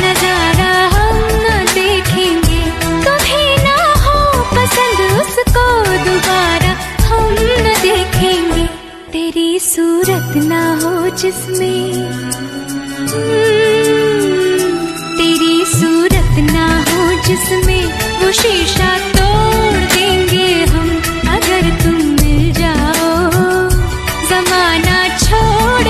नज़ारा हम न देखेंगे। दोबारा, हम न देखेंगे। तेरी सूरत ना हो जिसमें हम्म, तेरी सूरत ना हो जिसमें, वो शीशा तोड़ देंगे हम, अगर तुम मिल जाओ। जमाना छोड़